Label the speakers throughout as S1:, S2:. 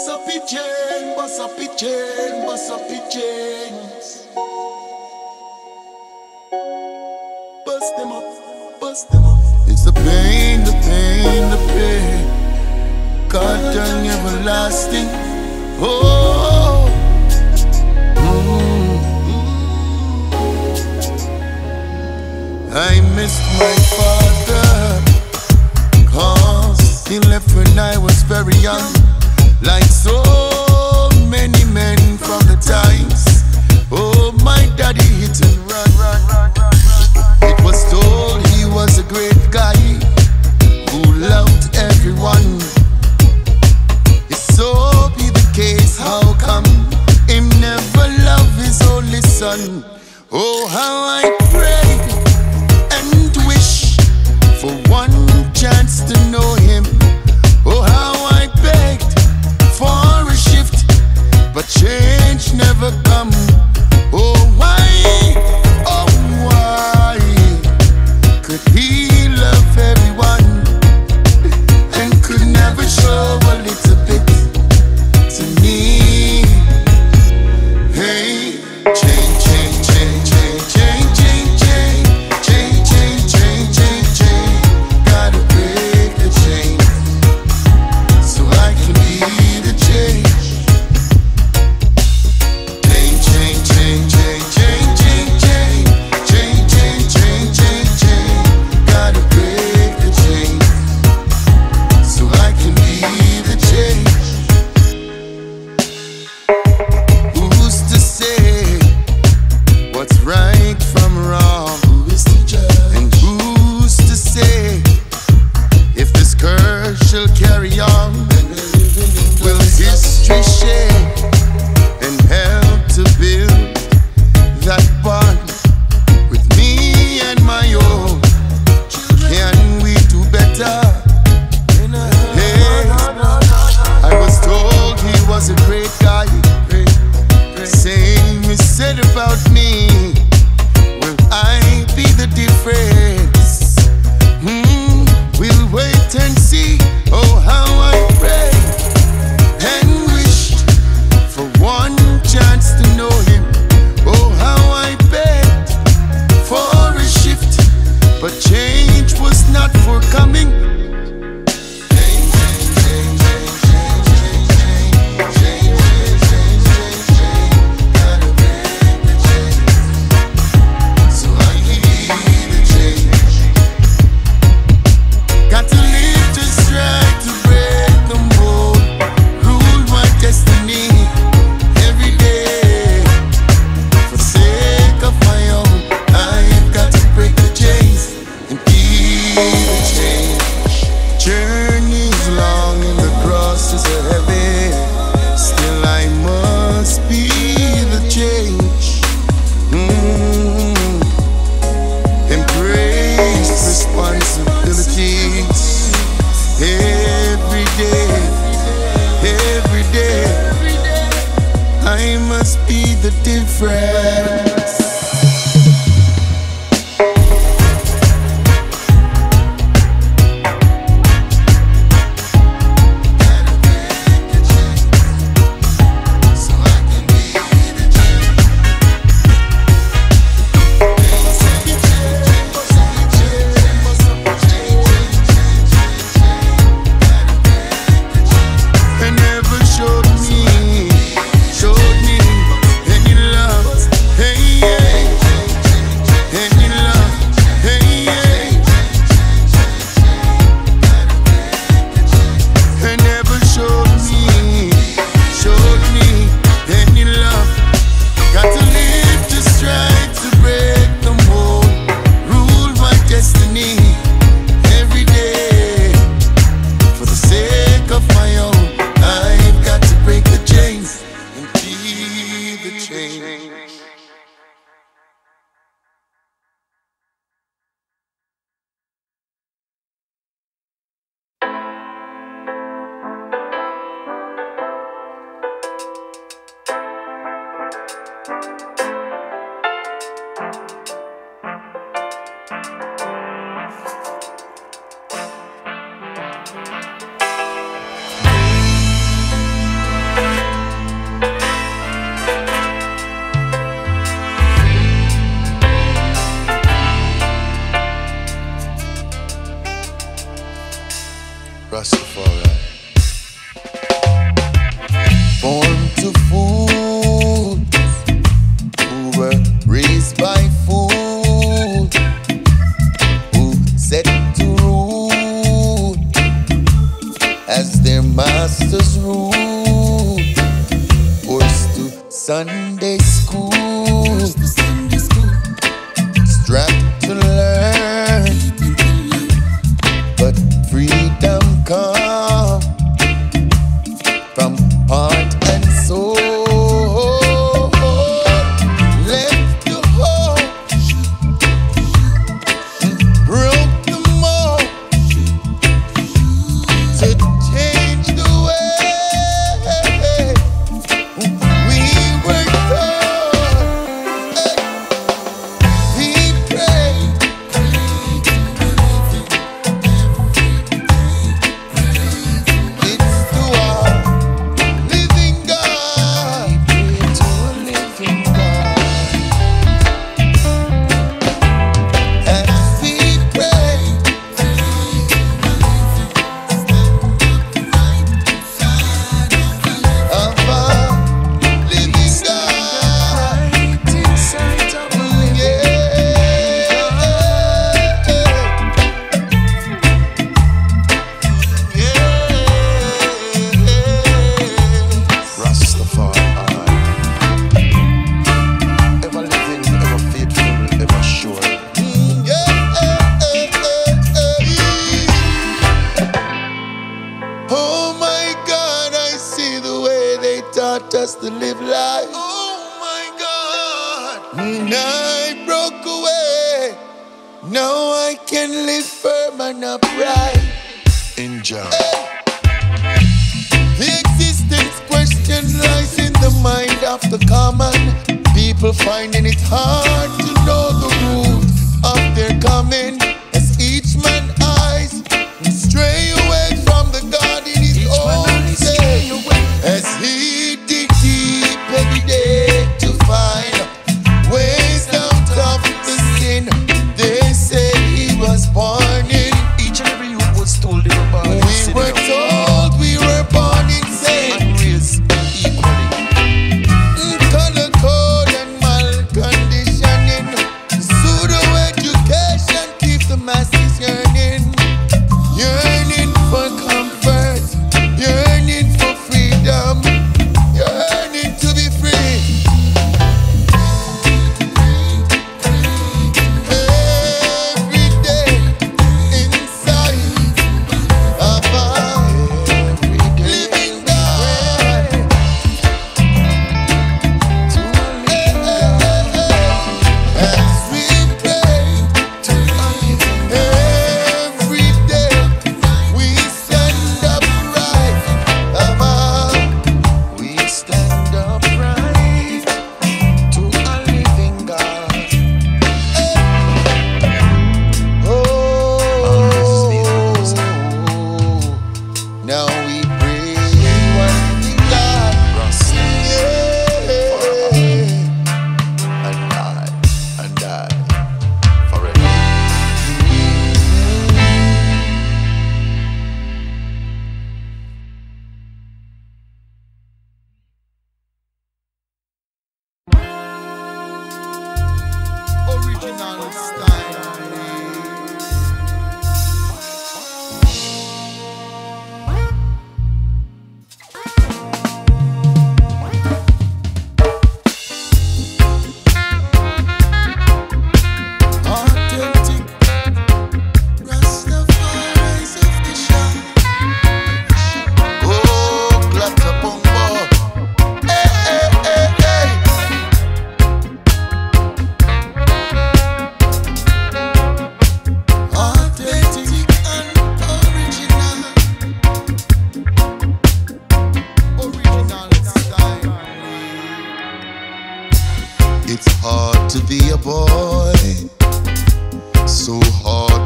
S1: Bust up the chain, bust up the chain, bust up the chains. Bust them up, bust them up. It's the pain, the pain, the pain. Cotton everlasting. Oh. Mm-hmm. I missed my father Cause he left when I was very young like so many men from the time Sunday school. born upright. Enjoy. The existence question lies in the mind of the common. People finding it hard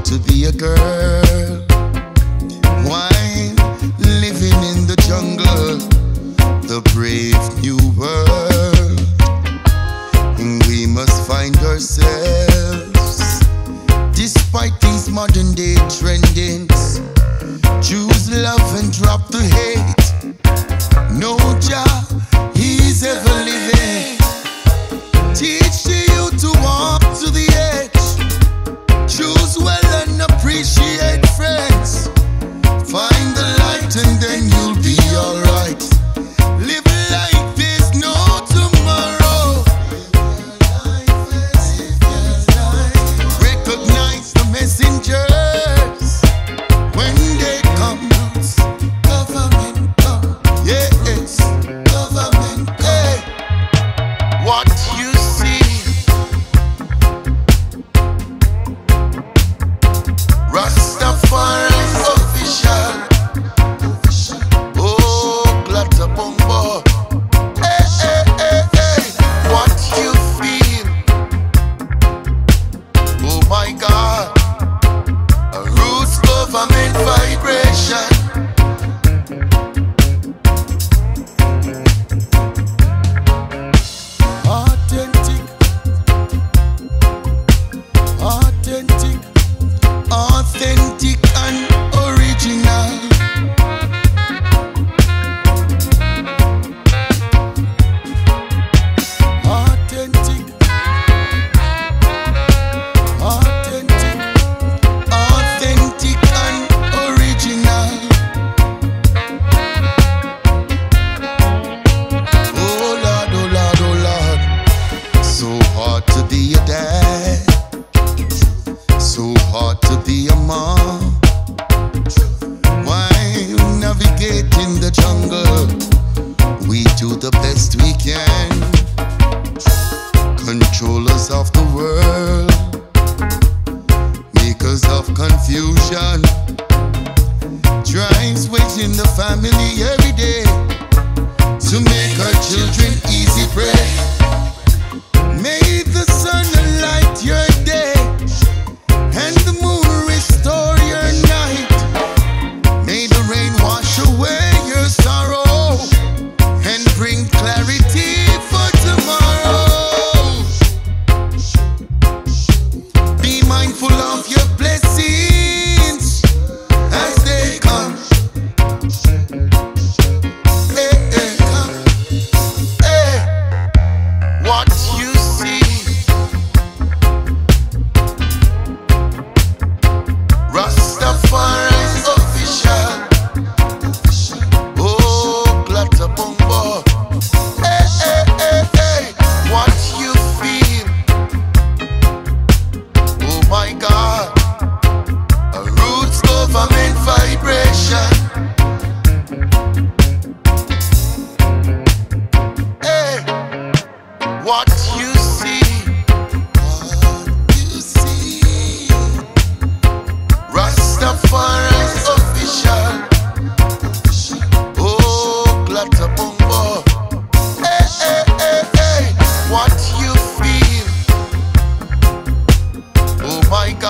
S1: to be a girl. Why living in the jungle, the brave new world? We must find ourselves.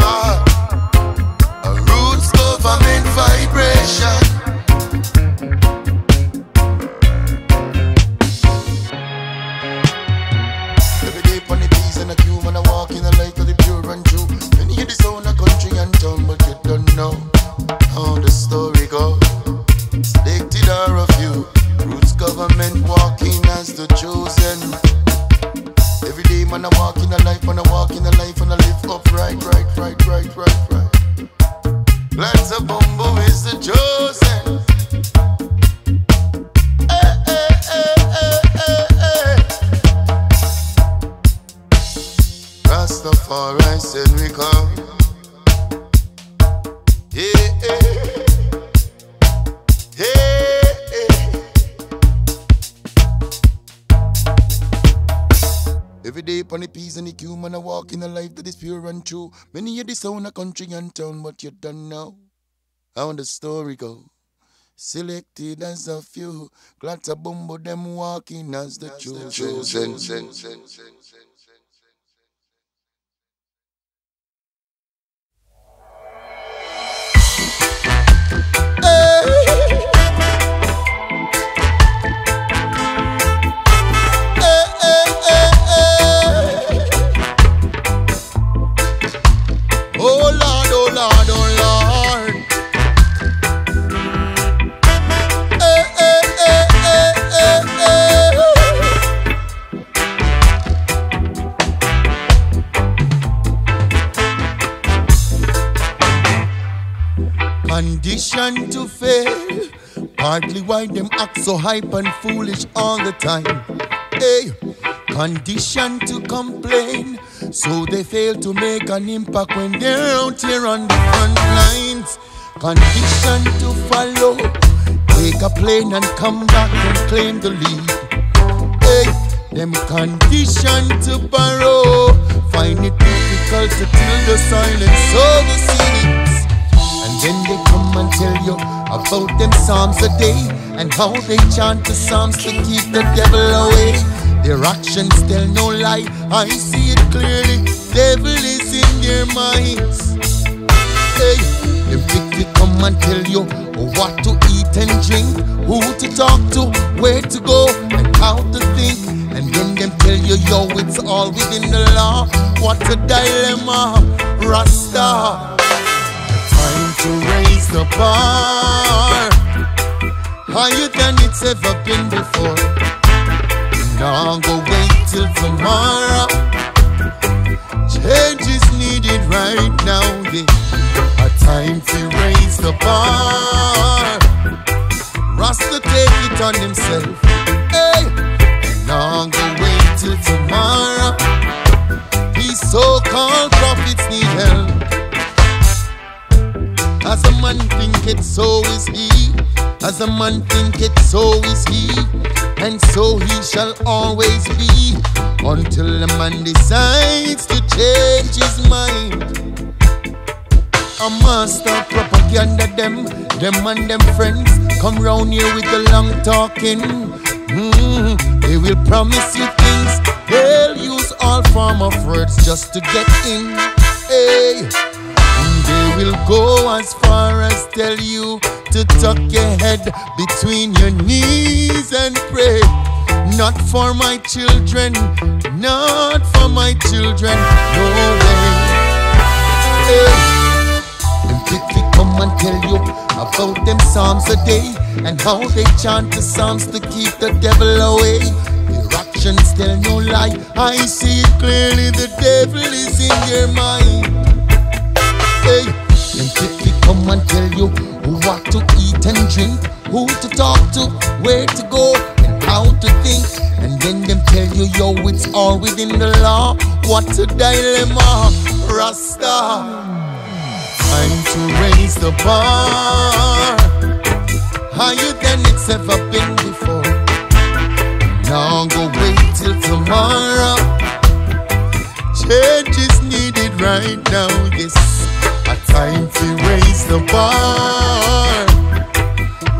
S1: God. walking a life that is pure and true. Many of this own a country and town, but you don't know how the story goes. Selected as a few, glad to bumble them walking as the chosen. So hype and foolish all the time. Hey, conditioned to complain, so they fail to make an impact when they're out here on the front lines. Conditioned to follow, take a plane and come back and claim the lead. Hey, them conditioned to borrow, find it difficult to till the silence of the seeds. And then they come and tell you about them psalms a day and how they chant the psalms to keep the devil away. Their actions tell no lie, I see it clearly. Devil is in their minds. Hey, them quickly come and tell you what to eat and drink, who to talk to, where to go, and how to think. And then them tell you, yo, it's all within the law. What a dilemma, Rasta. Time to raise the bar higher than it's ever been before. Now go wait till tomorrow. Change is needed right now. Yeah. A time to raise the bar. Rasta take it on himself. Hey, now go wait till tomorrow. These so-called prophets need help. As a man thinketh, so is he. As a man thinketh, so is he. And so he shall always be. Until the man decides to change his mind. A master propaganda them, them and them friends come round here with the long talking. Mm, they will promise you things. They'll use all form of words just to get in. Hey. Will go as far as tell you to tuck your head between your knees and pray. Not for my children, not for my children, no way. Hey. Them quickly come and tell you about them psalms a day and how they chant the psalms to keep the devil away. Their actions tell no lie. I see it clearly. The devil is in your mind. Hey, them quickly come and tell you what to eat and drink, who to talk to, where to go, and how to think. And then them tell you, yo, it's all within the law. What a dilemma, Rasta. Time to raise the bar higher than it's ever been before. Now go wait till tomorrow. Change is needed right now, yes time to raise the bar.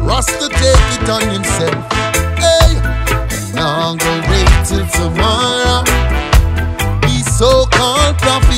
S1: Rasta take it on himself. Hey, and I'll go wait till tomorrow. Be so called prophet.